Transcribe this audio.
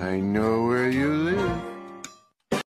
I know where you live.